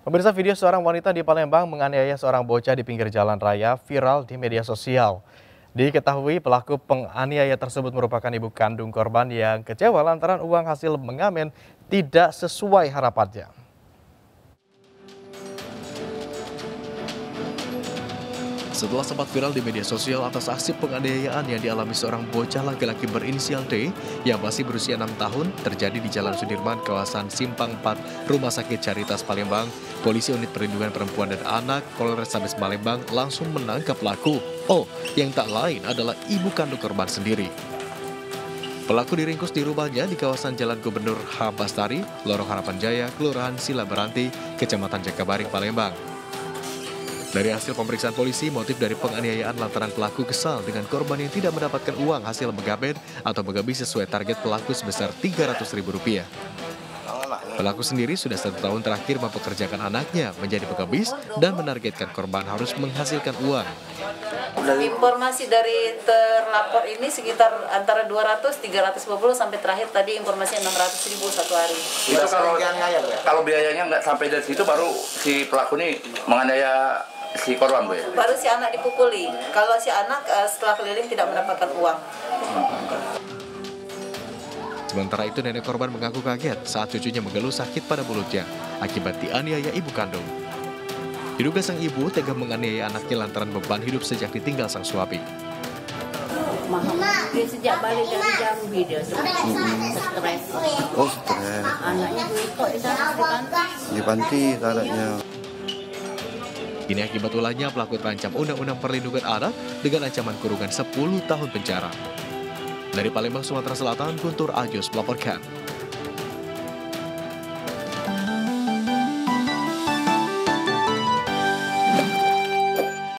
Pemirsa video seorang wanita di Palembang menganiaya seorang bocah di pinggir jalan raya viral di media sosial. Diketahui pelaku penganiaya tersebut merupakan ibu kandung korban yang kecewa lantaran uang hasil mengamen tidak sesuai harapannya. Setelah sempat viral di media sosial atas aksi penganiayaan yang dialami seorang bocah laki-laki berinisial D yang masih berusia 6 tahun terjadi di Jalan Sudirman, kawasan Simpang 4, Rumah Sakit Caritas Palembang, Polisi Unit Perlindungan Perempuan dan Anak Polrestabes Palembang langsung menangkap pelaku. Oh, yang tak lain adalah ibu kandung korban sendiri. Pelaku diringkus di rumahnya di kawasan Jalan Gubernur H. Bastari, Lorong Harapan Jaya, Kelurahan Sila Beranti, Kecamatan Jakabaring, Palembang. Dari hasil pemeriksaan polisi, motif dari penganiayaan lantaran pelaku kesal dengan korban yang tidak mendapatkan uang hasil megabet atau megabis sesuai target pelaku sebesar Rp300.000. Pelaku sendiri sudah satu tahun terakhir mempekerjakan anaknya menjadi pegabis dan menargetkan korban harus menghasilkan uang. Informasi dari terlapor ini sekitar antara 200, 350 sampai terakhir tadi informasi 600 ribu satu hari. Itu kalau, kalau biayanya nggak sampai dari situ baru si pelaku ini menganiaya si korban bu ya? Baru si anak dipukuli. Kalau si anak uh, setelah keliling tidak mendapatkan uang. Sementara itu nenek korban mengaku kaget saat cucunya mengeluh sakit pada mulutnya akibat dianiaya ibu kandung. Diduga sang ibu tega menganiaya anaknya lantaran beban hidup sejak ditinggal sang suami. Dia sejak balik dari Jambi dia stres. Oh stres. Anaknya ikut di sana di panti. Di panti anaknya. Ini akibat ulahnya pelaku terancam Undang-Undang Perlindungan Anak dengan ancaman kurungan 10 tahun penjara. Dari Palembang, Sumatera Selatan, Guntur Ajus melaporkan.